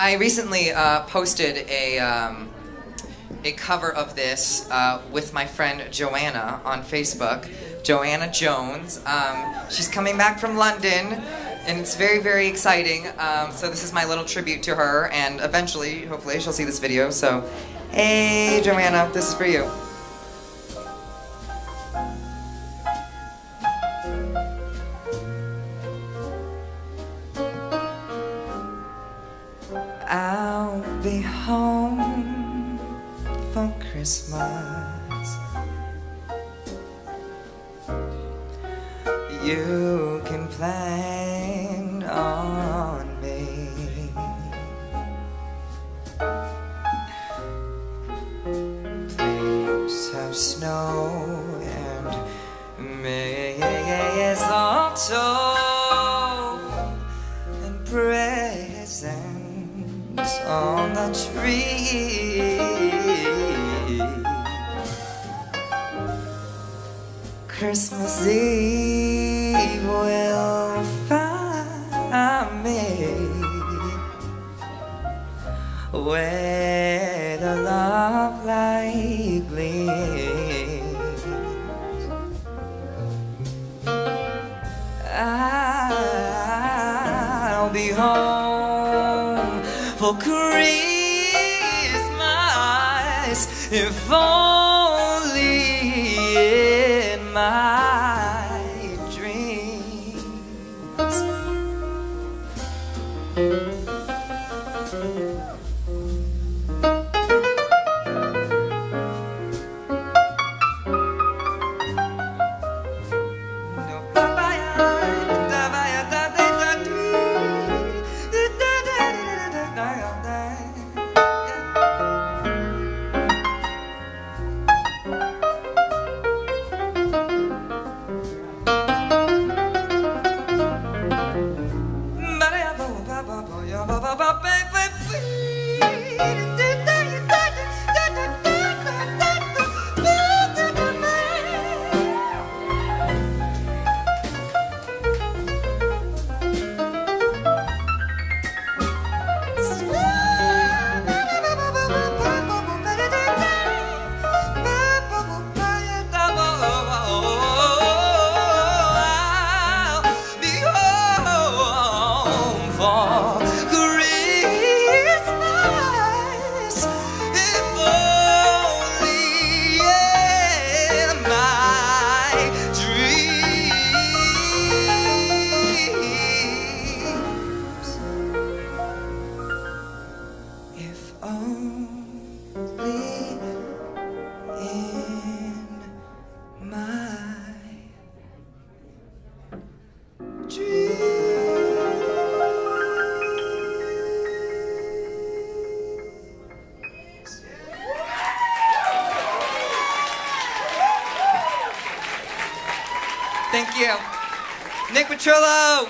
I recently uh, posted a, um, a cover of this uh, with my friend Joanna on Facebook. Joanna Jones. Um, she's coming back from London, and it's very, very exciting. Um, so this is my little tribute to her, and eventually, hopefully, she'll see this video. So, hey, Joanna, this is for you. Be home for Christmas. You can plan on me. Please have snow and mistletoe on the tree. Christmas Eve will find me where the love light gleams. I'll be home for Christmas if only in my dreams. Thank you. Nick Petrillo,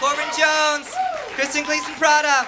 Corbin Jones, Kristen Gleason Prada.